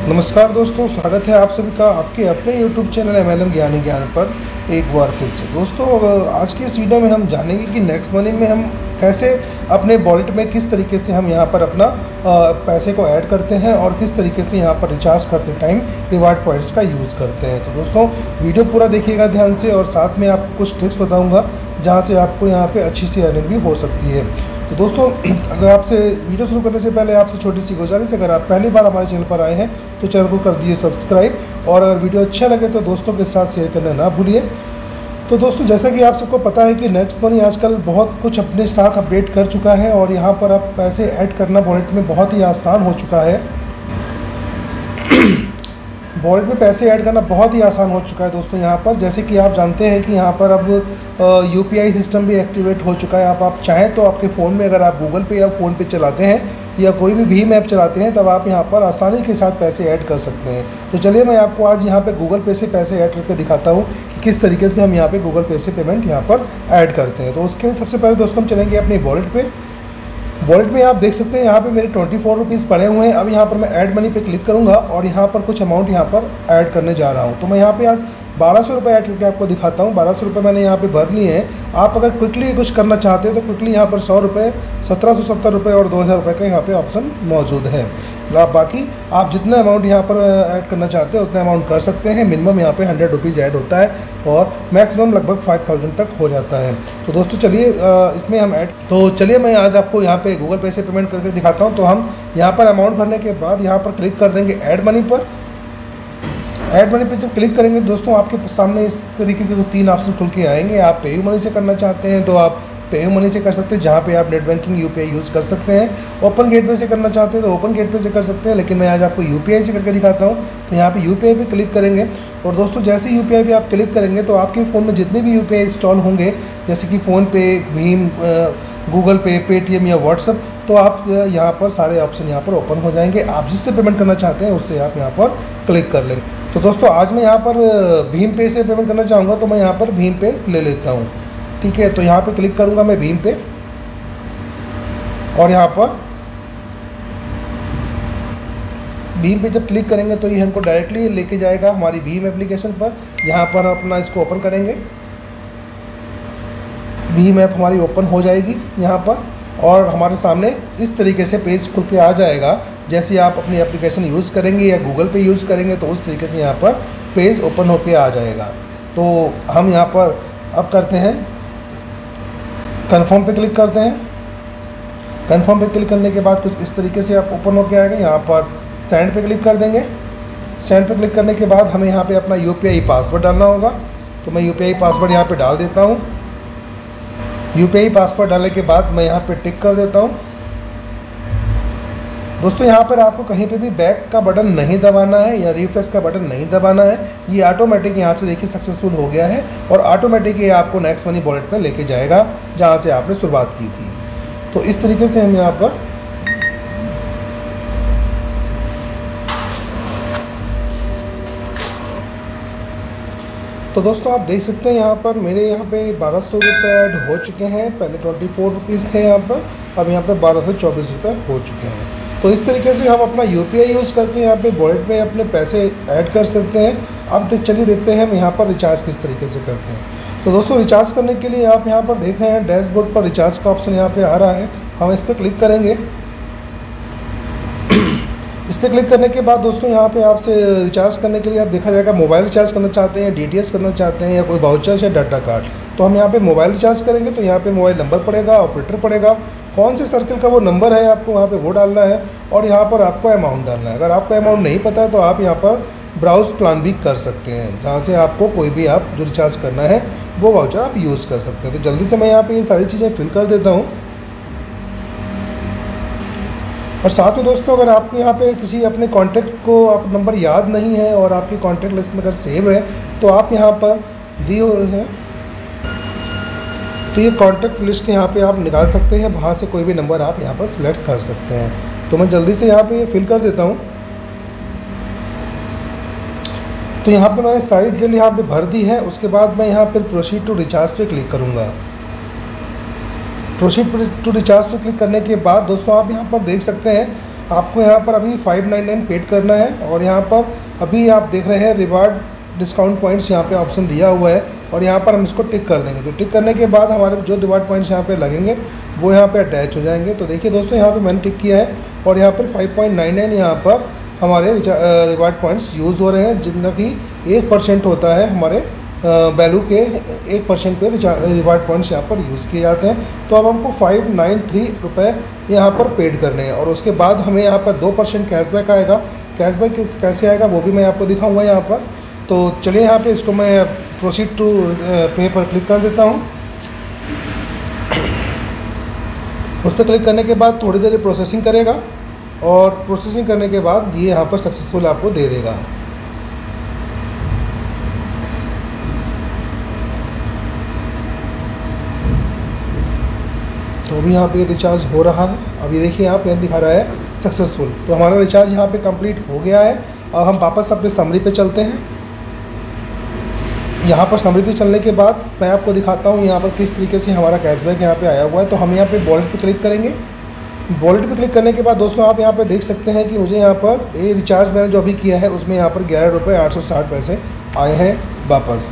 नमस्कार दोस्तों, स्वागत है आप सभी का आपके अपने YouTube चैनल एम एल ज्ञानी ज्ञान पर एक बार फिर से। दोस्तों आज के इस वीडियो में हम जानेंगे कि नेक्स्ट मनी में हम कैसे अपने वॉलेट में किस तरीके से हम यहाँ पर अपना पैसे को ऐड करते हैं और किस तरीके से यहाँ पर रिचार्ज करते टाइम रिवार्ड पॉइंट्स का यूज़ करते हैं। तो दोस्तों वीडियो पूरा देखिएगा ध्यान से और साथ में आपको कुछ ट्रिक्स बताऊँगा, जहाँ से आपको यहाँ पर अच्छी सी अर्निंग भी हो सकती है। तो दोस्तों, अगर आपसे वीडियो शुरू करने से पहले आपसे छोटी सी गुजारिश अगर आप पहली बार हमारे चैनल पर आए हैं तो चैनल को कर दीजिए सब्सक्राइब और अगर वीडियो अच्छा लगे तो दोस्तों के साथ शेयर करना ना भूलिए। तो दोस्तों, जैसा कि आप सबको पता है कि नेक्स्ट मनी आजकल बहुत कुछ अपने साथ अपडेट कर चुका है और यहाँ पर आप पैसे ऐड करना वॉलेट में बहुत ही आसान हो चुका है। वॉलेट में पैसे ऐड करना बहुत ही आसान हो चुका है दोस्तों यहाँ पर। जैसे कि आप जानते हैं कि यहाँ पर अब यूपीआई सिस्टम भी एक्टिवेट हो चुका है। आप आप चाहें तो आपके फ़ोन में अगर आप गूगल पे या फ़ोन पे चलाते हैं या कोई भी भीम ऐप चलाते हैं, तब आप यहाँ पर आसानी के साथ पैसे ऐड कर सकते हैं। तो चलिए मैं आपको आज यहाँ पर गूगल पे से पैसे ऐड करके दिखाता हूँ कि किस तरीके से हम यहाँ पर गूगल पे से पेमेंट यहाँ पर ऐड करते हैं। तो उसके लिए सबसे पहले दोस्तों हम चलेंगे अपनी वॉलेट पे। वॉलेट में आप देख सकते हैं, यहाँ पे मेरे ट्वेंटी फोर रुपीज़ पड़े हुए हैं। अब यहाँ पर मैं ऐड मनी पे क्लिक करूँगा और यहाँ पर कुछ अमाउंट यहाँ पर ऐड करने जा रहा हूँ। तो मैं यहाँ पे आज बारह सौ रुपये ऐड करके आपको दिखाता हूँ। बारह सौ रुपये मैंने यहाँ पे भर लिए हैं। आप अगर क्विकली कुछ करना चाहते हैं तो क्विकली यहाँ पर सौ रुपये सत्रह सौ सत्तर रुपये और दो हज़ार रुपये का यहाँ पे ऑप्शन मौजूद है। आप बाकी आप जितना अमाउंट यहाँ पर ऐड करना चाहते हैं, उतना अमाउंट कर सकते हैं। मिनिमम यहाँ पे हंड्रेड रुपीज़ ऐड होता है और मैक्सिमम लगभग फाइव थाउज़ेंड तक हो जाता है। तो दोस्तों चलिए इसमें हम ऐड तो चलिए मैं आज आपको यहाँ पे गूगल पे से पेमेंट करके दिखाता हूँ। तो हम यहाँ पर अमाउंट भरने के बाद यहाँ पर क्लिक कर देंगे ऐड मनी पर। ऐड मनी पे जब क्लिक करेंगे, दोस्तों, आपके सामने इस तरीके के तीन ऑप्शन खुल के आएँगे। आप पे यू मनी से करना चाहते हैं तो आप पे यू मनी से कर सकते हैं, जहाँ पे आप नेट बैंकिंग यू यूज़ कर सकते हैं। ओपन गेटवे से करना चाहते हैं तो ओपन गेटवे से कर सकते हैं, लेकिन मैं आज आपको यू से करके दिखाता हूँ। तो यहाँ पे यू पे क्लिक करेंगे, और दोस्तों, जैसे यू पे आप क्लिक करेंगे तो आपके फ़ोन में जितने भी यू इंस्टॉल होंगे, जैसे कि PhonePe Bhim Google Pay, Paytm या व्हाट्सअप तो आप यहाँ पर सारे ऑप्शन यहाँ पर ओपन हो जाएँगे। आप जिससे पेमेंट करना चाहते हैं, उससे आप यहाँ पर क्लिक कर लेंगे तो दोस्तों, आज मैं यहाँ पर भीम पे से पेमेंट करना चाहूँगा तो मैं यहाँ पर भीम पे ले लेता हूँ। ठीक है तो यहाँ पे क्लिक करूँगा मैं भीम पे। और यहाँ पर भीम पे जब क्लिक करेंगे तो ये हमको डायरेक्टली लेके जाएगा हमारी भीम एप्लीकेशन पर। यहाँ पर अपना इसको ओपन करेंगे। भीम ऐप हमारी ओपन हो जाएगी यहाँ पर। और हमारे सामने इस तरीके से पेज खुल के आ जाएगा। जैसे आप अपनी एप्लीकेशन यूज़ करेंगे या गूगल पे यूज़ करेंगे तो उस तरीके से यहाँ पर पेज ओपन होके आ जाएगा। तो हम यहाँ पर अब करते हैं। कन्फर्म पे क्लिक करते हैं। कन्फर्म पे क्लिक करने के बाद कुछ इस तरीके से आप ओपन होकर आएगा। यहाँ पर सेंड पे क्लिक कर देंगे। सेंड पे क्लिक करने के बाद हमें यहाँ पे अपना यूपीआई पासवर्ड डालना होगा। तो मैं यूपीआई पासवर्ड यहाँ पे डाल देता हूँ। यू पासवर्ड डालने के बाद मैं यहाँ पे टिक कर देता हूँ। दोस्तों, यहाँ पर आपको कहीं पे भी बैक का बटन नहीं दबाना है या रिफ्रेश का बटन नहीं दबाना है, ये ऑटोमेटिक यहाँ से देखिए सक्सेसफुल हो गया है और ऑटोमेटिक ये आपको नेक्स्ट मनी वॉलेट में लेके जाएगा, जहाँ से आपने शुरुआत की थी। तो इस तरीके से हम यहाँ पर तो दोस्तों, आप देख सकते हैं यहाँ पर मेरे यहाँ पे बारह सौ रुपये ऐड हो चुके हैं। पहले ट्वेंटी फोर रुपीज़ थे यहाँ पर, अब यहाँ पर बारह सौ चौबीस रुपये हो चुके हैं। तो इस तरीके से हम अपना यूपीआई यूज़ करके यहाँ पे वॉलेट में अपने पैसे ऐड कर सकते हैं। अब चलिए देखते हैं हम यहाँ पर रिचार्ज किस तरीके से करते हैं। तो दोस्तों रिचार्ज करने के लिए आप यहाँ पर देख रहे हैं डैशबोर्ड पर रिचार्ज का ऑप्शन यहाँ पर आ रहा है। हम इस पर क्लिक करेंगे। इस पर क्लिक करने के बाद दोस्तों, यहाँ पे आपसे रिचार्ज करने के लिए आप देखा जाएगा मोबाइल रिचार्ज करना चाहते हैं डी करना चाहते हैं या कोई बाउचर्स या डाटा कार्ड तो हम यहाँ पे मोबाइल रिचार्ज करेंगे तो यहाँ पे मोबाइल नंबर पड़ेगा ऑपरेटर पड़ेगा। कौन से सर्कल का वो नंबर है आपको वहाँ पे वो डालना है और यहाँ पर आपको अमाउंट डालना है। अगर आपको अमाउंट नहीं पता है तो आप यहाँ पर ब्राउज प्लान भी कर सकते हैं। जहाँ से आपको कोई भी आप जो रिचार्ज करना है, वो वाउचर आप यूज़ कर सकते हैं। तो जल्दी से मैं यहाँ पर ये सारी चीज़ें फिल कर देता हूँ। और साथ में दोस्तों, अगर आपको यहाँ पे किसी अपने कॉन्टैक्ट को, आप नंबर याद नहीं है और आपकी कॉन्टैक्ट लिस्ट में अगर सेव है तो आप यहाँ पर दिए हुए हैं। तो ये कॉन्टैक्ट लिस्ट यहाँ पे आप निकाल सकते हैं वहाँ से कोई भी नंबर आप यहाँ पर सिलेक्ट कर सकते हैं। तो मैं जल्दी से यहाँ पे ये फिल कर देता हूँ। तो यहाँ पे मैंने सारी डिटेल यहाँ पे भर दी है, उसके बाद मैं यहाँ पर प्रोसीड टू रिचार्ज पे क्लिक करूँगा। प्रोसीड टू रिचार्ज पे क्लिक करने के बाद दोस्तों आप यहाँ पर देख सकते हैं, आपको यहाँ पर अभी फाइव नाइन नाइन पेड करना है, और यहाँ पर अभी आप देख रहे हैं रिवार्ड डिस्काउंट पॉइंट्स यहाँ पे ऑप्शन दिया हुआ है। और यहाँ पर हम इसको टिक कर देंगे। तो टिक करने के बाद हमारे जो रिवार्ड पॉइंट्स यहाँ पे लगेंगे, वो यहाँ पे अटैच हो जाएँगे। तो देखिए दोस्तों, यहाँ पे मैंने टिक किया है और यहाँ पर 5.99 यहाँ पर हमारे रिवार्ड पॉइंट्स यूज़ हो रहे हैं जितना कि एक परसेंट होता है हमारे वैल्यू के, एक परसेंट पे रिवार्ड पॉइंट्स यहाँ पर यूज़ किए जाते हैं। तो अब हमको फाइव नाइन थ्री रुपये यहाँ पर पेड करने हैं और उसके बाद हमें यहाँ पर दो परसेंट कैशबैक आएगा। कैशबैक कैसे आएगा वो भी मैं आपको दिखाऊँगा यहाँ पर। तो चलिए यहाँ पे इसको मैं प्रोसीड टू पे पर क्लिक कर देता हूँ। उस पर क्लिक करने के बाद थोड़ी देर प्रोसेसिंग करेगा और प्रोसेसिंग करने के बाद ये यहाँ पर सक्सेसफुल आपको दे देगा। तो अभी यहाँ पे रिचार्ज हो रहा है। अभी देखिए आप यहाँ दिखा रहा है सक्सेसफुल तो हमारा रिचार्ज यहाँ पे कंप्लीट हो गया है। अब हम वापस अपने समरी पे चलते हैं। यहाँ पर समरी पे चलने के बाद मैं आपको दिखाता हूँ यहाँ पर किस तरीके से हमारा कैशबैक यहाँ पे आया हुआ है। तो हम यहाँ पे वॉलेट पे क्लिक करेंगे। वॉलेट पे क्लिक करने के बाद दोस्तों आप यहाँ पे देख सकते हैं कि मुझे यहाँ पर ये रिचार्ज मैंने जो अभी किया है, उसमें यहाँ पर ग्यारह रुपये आठ सौ साठ पैसे आए हैं वापस।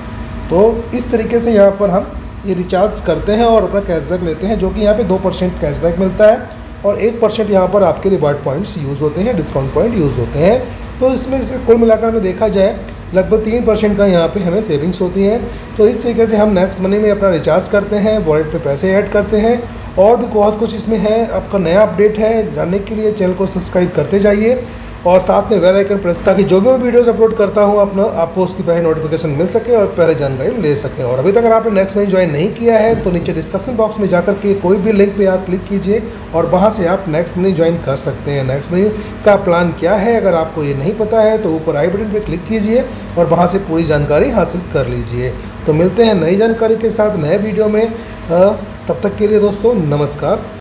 तो इस तरीके से यहाँ पर हम ये रिचार्ज करते हैं और अपना कैशबैक लेते हैं, जो कि यहाँ पर दो परसेंट कैशबैक मिलता है और एक परसेंट यहाँ पर आपके रिवार्ड पॉइंट्स यूज़ होते हैं डिस्काउंट पॉइंट यूज़ होते हैं। तो इसमें से कुल मिलाकर में देखा जाए लगभग तीन परसेंट का यहाँ पे हमें सेविंग्स होती हैं। तो इस तरीके से हम नेक्स्ट मनी में अपना रिचार्ज करते हैं वॉलेट पे पैसे ऐड करते हैं। और भी बहुत कुछ इसमें है, आपका नया अपडेट है, जानने के लिए चैनल को सब्सक्राइब करते जाइए। और साथ में वेल आइकन प्रेस ताकि जो भी मैं वीडियोस अपलोड करता हूँ, अपना, आपको उसकी पहले नोटिफिकेशन मिल सके और पहले जानकारी ले सके। और अभी तक अगर आपने नेक्स्ट मनी ज्वाइन नहीं किया है तो नीचे डिस्क्रिप्शन बॉक्स में जाकर के कोई भी लिंक पे आप क्लिक कीजिए और वहाँ से आप नेक्स्ट मनी ज्वाइन कर सकते हैं। नेक्स्ट मनी का प्लान क्या है, अगर आपको ये नहीं पता है तो ऊपर आई बटन पर क्लिक कीजिए और वहाँ से पूरी जानकारी हासिल कर लीजिए। तो मिलते हैं नई जानकारी के साथ नए वीडियो में। तब तक के लिए दोस्तों, नमस्कार।